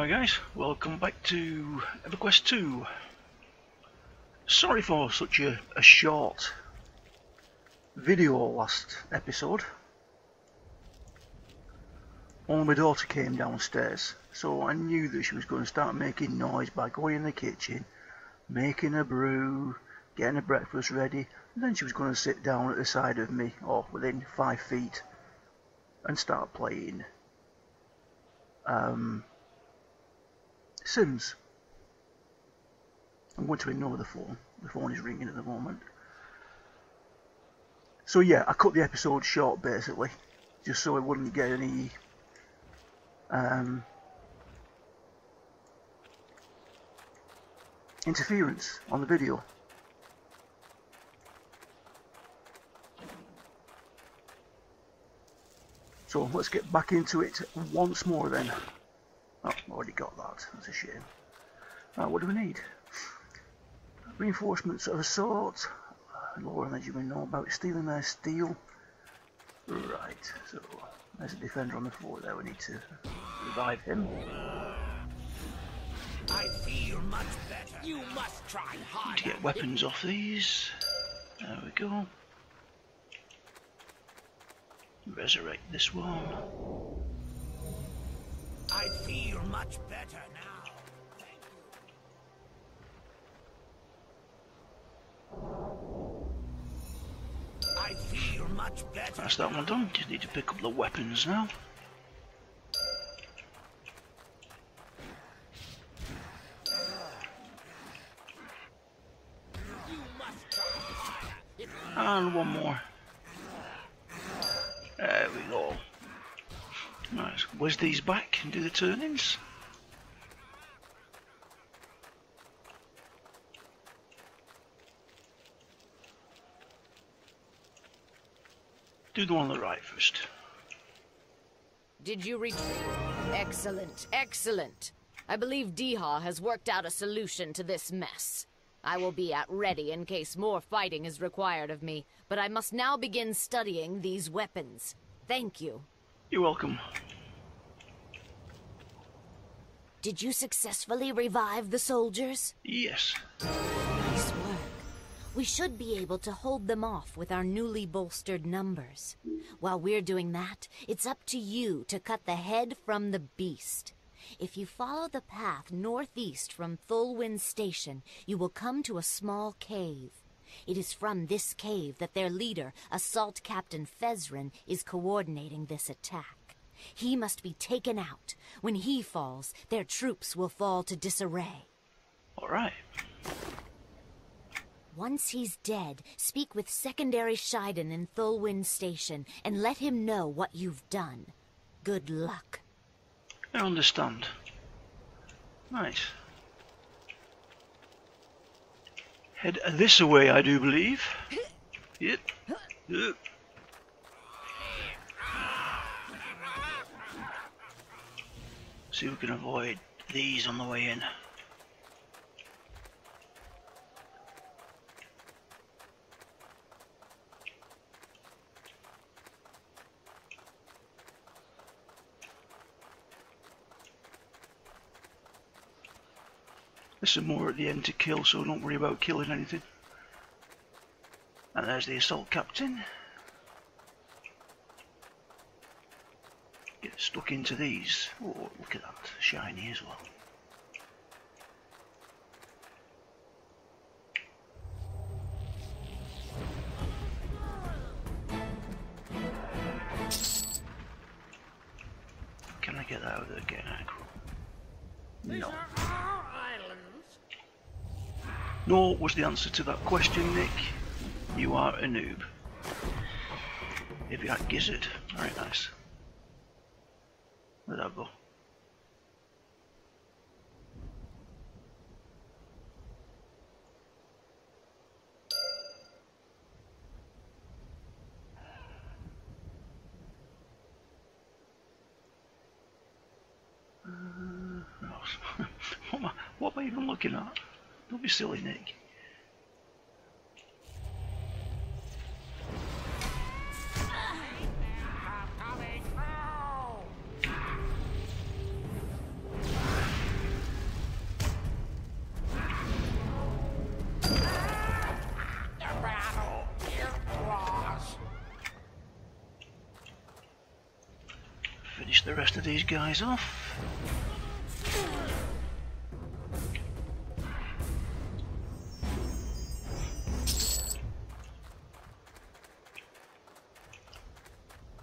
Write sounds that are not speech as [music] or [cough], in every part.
Hi guys, welcome back to EverQuest 2. Sorry for such a, a short video last episode. Only my daughter came downstairs, so I knew that she was going to start making noise by going in the kitchen, making a brew, getting her breakfast ready, and then she was going to sit down at the side of me, or within five feet, and start playing. Um, Sims. I'm going to ignore the phone. The phone is ringing at the moment. So yeah, I cut the episode short basically, just so I wouldn't get any um, interference on the video. So let's get back into it once more then. Oh, already got that. That's a shame. Right, what do we need? Reinforcements of a sort. Laura and Benjamin know about stealing their steel. Right, so there's a defender on the floor there. We need to revive him. I feel much better. You must try harder. to get weapons off these. There we go. Resurrect this one. Feel much better now. Thank you. I feel much better. That's that one done. Just need to pick up the weapons now. You must try harder. It And one more. There we go. Nice. Whiz these back and do the turn-ins. Do the one on the right first. Did you reach? Excellent, excellent. I believe Deha has worked out a solution to this mess. I will be at ready in case more fighting is required of me, but I must now begin studying these weapons. Thank you. You're welcome. Did you successfully revive the soldiers? Yes. Nice work. We should be able to hold them off with our newly bolstered numbers. While we're doing that, it's up to you to cut the head from the beast. If you follow the path northeast from Thulwyn Station, you will come to a small cave. It is from this cave that their leader, Assault Captain Phezzryn, is coordinating this attack. He must be taken out. When he falls, their troops will fall to disarray. Alright. Once he's dead, speak with Secondary Shiden in Thulwyn Station and let him know what you've done. Good luck. I understand. Nice. Head this way, I do believe. Yep. Yep. See if we can avoid these on the way in. There's some more at the end to kill, so don't worry about killing anything. And there's the assault captain. Get stuck into these. Oh, look at that, shiny as well. Can I get that out of there again, Acro? No. No was the answer to that question, Nick. You are a noob. If you had gizzard. Very nice. [laughs] I, what am I even looking at? Don't be silly, Nick. Finish the rest of these guys off.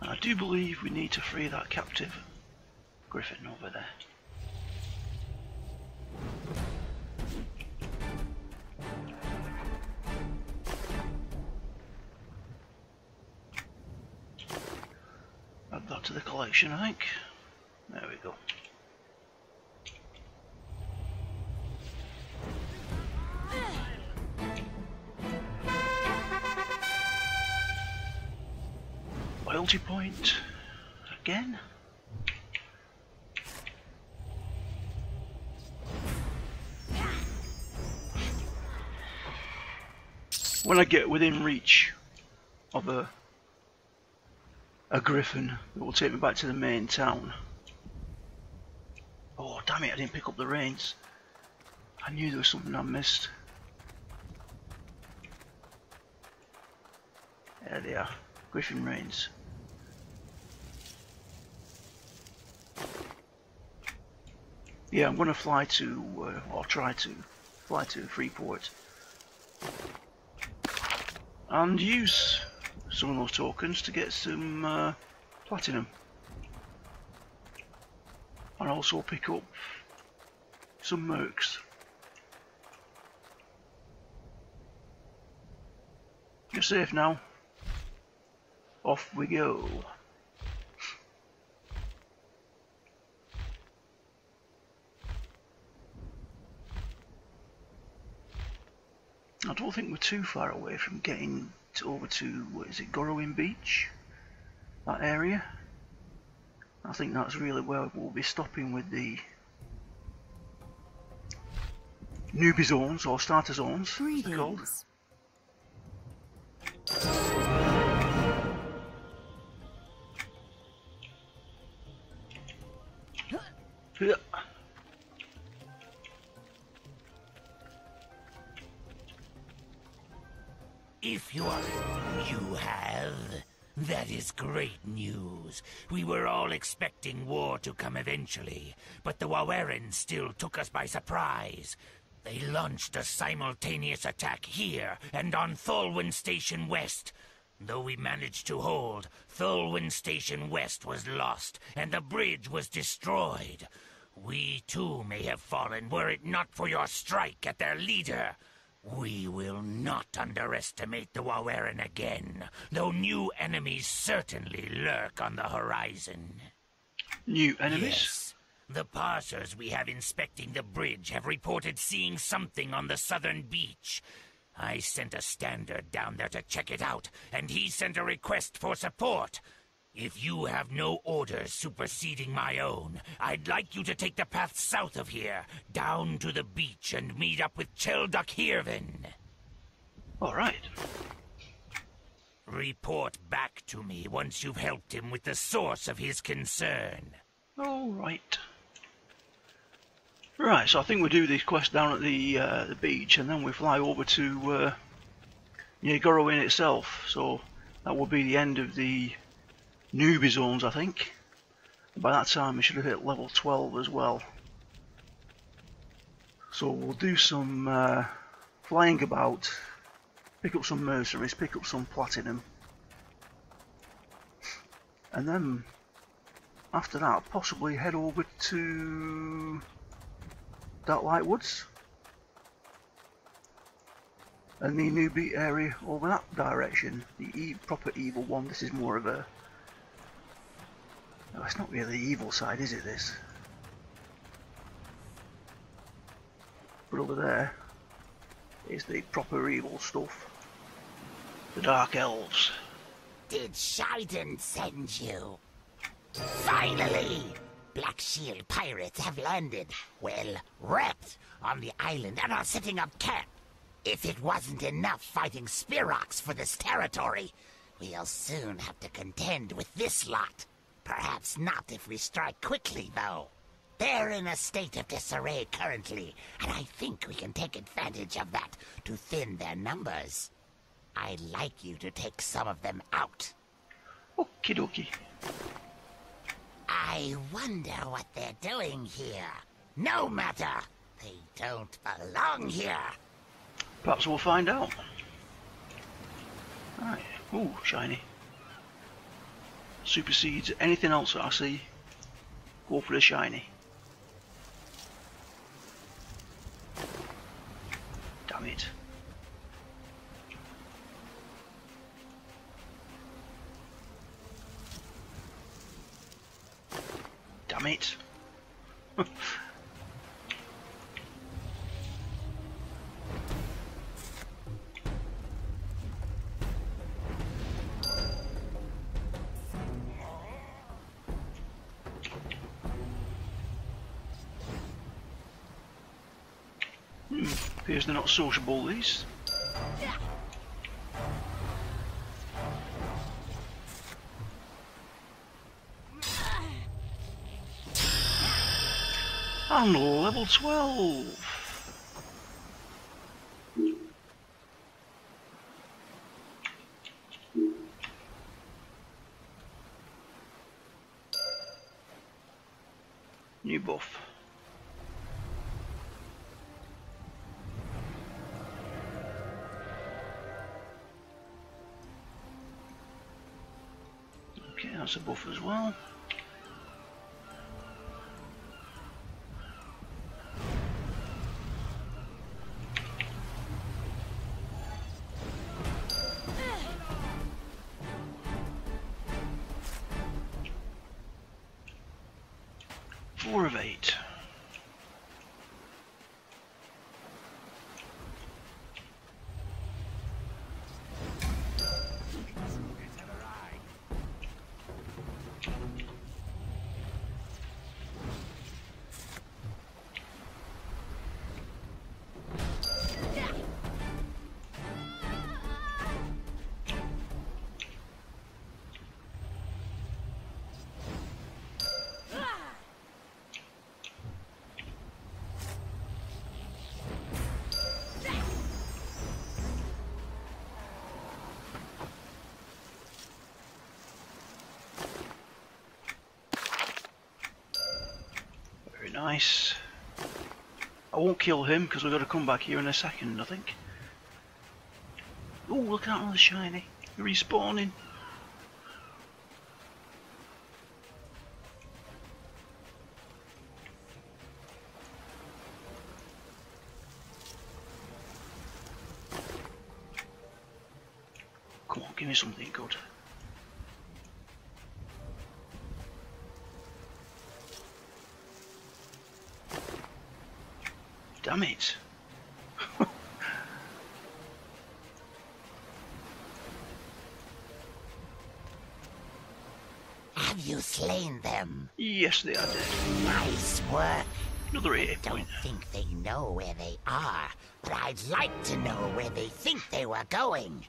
I do believe we need to free that captive griffin over there. Collection, I think. There we go. Loyalty point again. When I get within reach of a a griffin that will take me back to the main town. Oh damn it, I didn't pick up the reins. I knew there was something I missed. There they are, griffin reins. Yeah, I'm going to fly to, uh, or try to, fly to Freeport. And use some of those tokens to get some uh, platinum. And also pick up some mercs. You're safe now. Off we go. I don't think we're too far away from getting to, over to, what is it, Gorowyn Beach? That area? I think that's really where we'll be stopping with the newbie zones or starter zones, as they're called. If you are... You have? That is great news. We were all expecting war to come eventually, but the Haoaerans still took us by surprise. They launched a simultaneous attack here and on Tholwyn Station West. Though we managed to hold, Tholwyn Station West was lost, and the bridge was destroyed. We too may have fallen were it not for your strike at their leader. We will not underestimate the Haoaeran again, though new enemies certainly lurk on the horizon. New enemies? Yes. The parsers we have inspecting the bridge have reported seeing something on the southern beach. I sent a standard down there to check it out, and he sent a request for support. If you have no orders superseding my own, I'd like you to take the path south of here, down to the beach, and meet up with Chelduk Hirvin. Alright. Report back to me once you've helped him with the source of his concern. Alright. Right, so I think we do this quest down at the uh, the beach and then we fly over to uh, near Gorowyn itself. So that will be the end of the newbie zones, I think. By that time we should have hit level 12 as well. So we'll do some uh, flying about, pick up some mercenaries, pick up some platinum. And then after that possibly head over to Dark Light Woods and the newbie area over that direction the e proper evil one this is more of a no, it's not really the evil side is it this but over there is the proper evil stuff the dark elves Did Shiden send you? Finally! Black Shield pirates have landed, well, wrecked, on the island and are setting up camp. If it wasn't enough fighting Spirox for this territory, we'll soon have to contend with this lot. Perhaps not if we strike quickly, though. They're in a state of disarray currently, and I think we can take advantage of that to thin their numbers. I'd like you to take some of them out. okie dokie I wonder what they're doing here. No matter. They don't belong here. Perhaps we'll find out. Right. Ooh, shiny. Supersedes anything else that I see. Go for the shiny. Damn it. Damn it. [laughs] they're not sociable these. And level 12. That's a buff as well. Four of eight. Nice. I won't kill him because we've got to come back here in a second, I think. Oh, look at that another shiny. Respawning. Come on, give me something good. Damn [laughs] it. Have you slain them? yes, they are dead. Nice work. Another 80 Don't point. think they know where they are, but I'd like to know where they think they were going.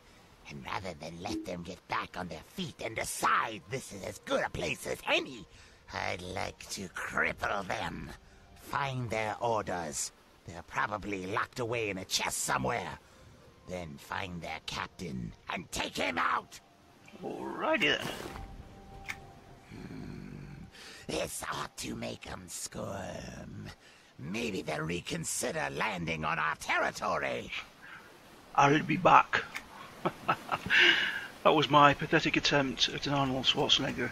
And rather than let them get back on their feet and decide this is as good a place as any, I'd like to cripple them. Find their orders. They're probably locked away in a chest somewhere. Then find their captain and take him out. Alrighty then. Hmm. This ought to make them squirm. Maybe they'll reconsider landing on our territory. I'll be back. [laughs] that was my pathetic attempt at an Arnold Schwarzenegger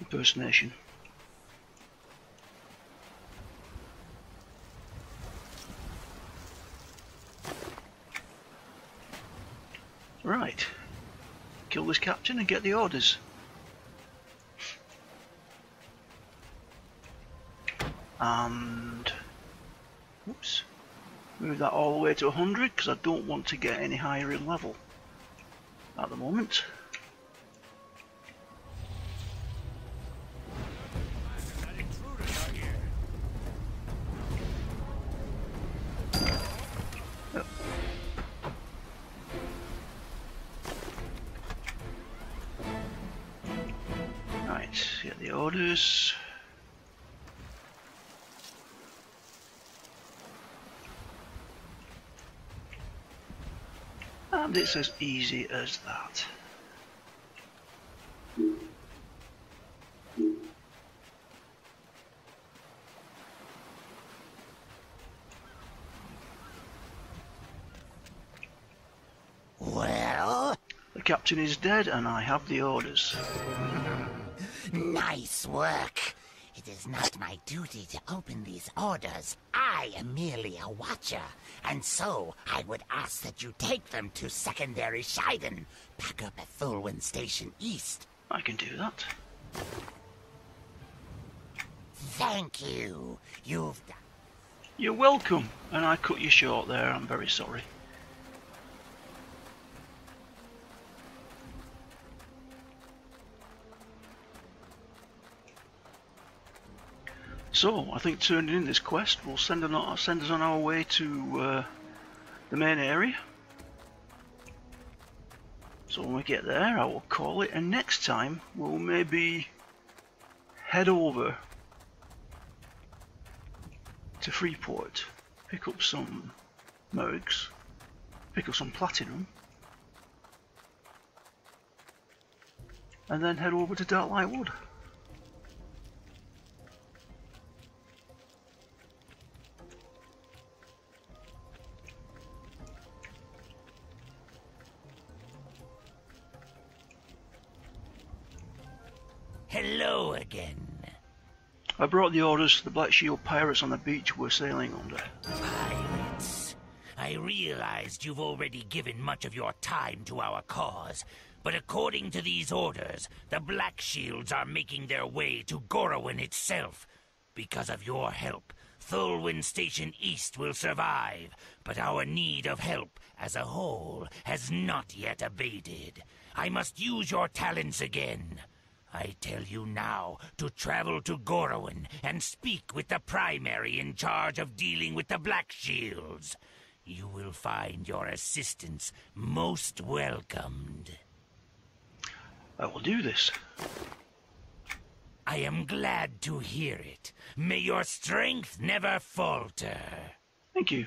impersonation. Right. Kill this captain and get the orders. And oops, move that all the way to 100 because I don't want to get any higher in level at the moment. And it's as easy as that. Well? The captain is dead and I have the orders. [laughs] nice work. It is not my duty to open these orders. I am merely a watcher, and so I would ask that you take them to secondary Scheiden, back up at Thulwyn Station East. I can do that. Thank you. You've done. You're welcome. And I cut you short there, I'm very sorry. So, I think turning in this quest will send, send us on our way to uh, the main area. So when we get there, I will call it, and next time we'll maybe head over to Freeport, pick up some mercs, pick up some platinum, and then head over to Darklight Wood. Hello again. I brought the orders to the Black Shield pirates on the beach we're sailing under. Pirates. I realized you've already given much of your time to our cause, but according to these orders, the Black Shields are making their way to Gorowyn itself. Because of your help, Thulwyn Station East will survive, but our need of help as a whole has not yet abated. I must use your talents again. I tell you now to travel to Gorowyn and speak with the primary in charge of dealing with the Black Shields. You will find your assistance most welcomed. I will do this. I am glad to hear it. May your strength never falter. Thank you.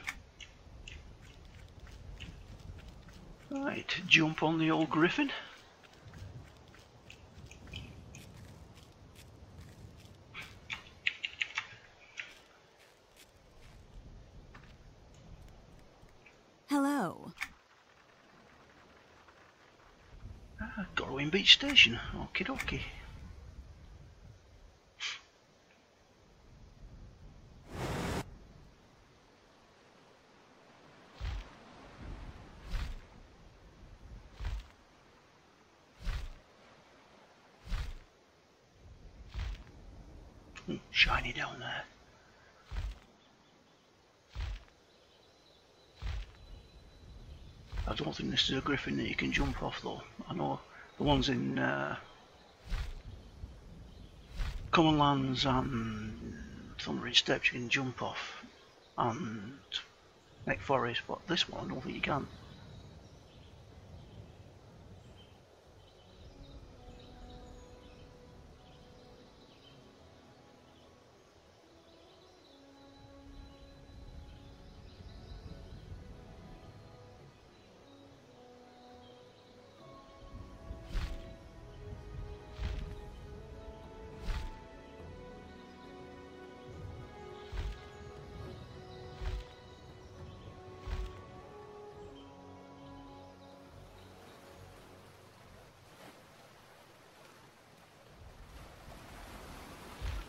Right, jump on the old griffin. Hello. Ah, Gorwin Beach Station. Okie dokie. Hmm, Shiny down there. I don't think this is a griffin that you can jump off though. I know the ones in uh, Common Lands and Thundering Steps you can jump off and Neck Forest, but this one I don't think you can.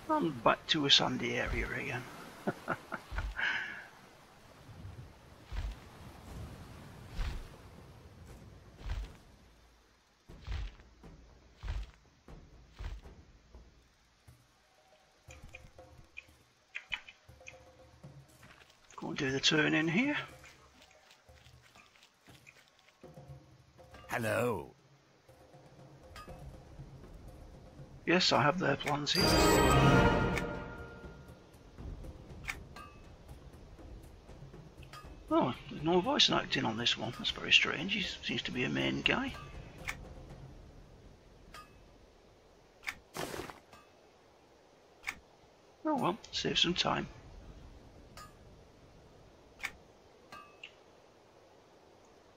I'm back to a sandy area again. [laughs] Go and do the turn in here. Hello. Yes, I have their plans here. Oh, there's no voice acting on this one. That's very strange. He seems to be a main guy. Oh well, save some time.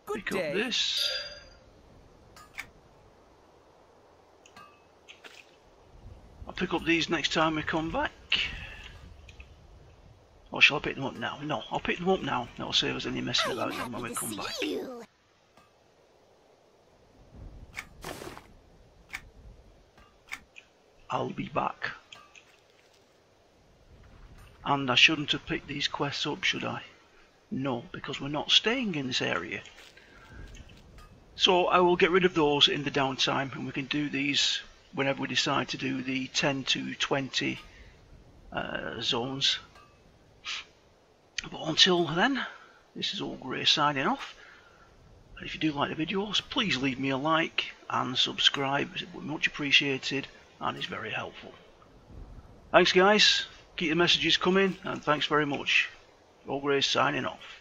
Good Pick day. up this. pick up these next time we come back. Or shall I pick them up now? No, I'll pick them up now. That'll save us any messing about them when we come back. You. I'll be back. And I shouldn't have picked these quests up, should I? No, because we're not staying in this area. So I will get rid of those in the downtime and we can do these whenever we decide to do the 10 to 20 uh, zones. But until then, this is Olgrey signing off. And if you do like the videos, please leave me a like and subscribe. It would be much appreciated and is very helpful. Thanks guys, keep the messages coming and thanks very much. Olgrey signing off.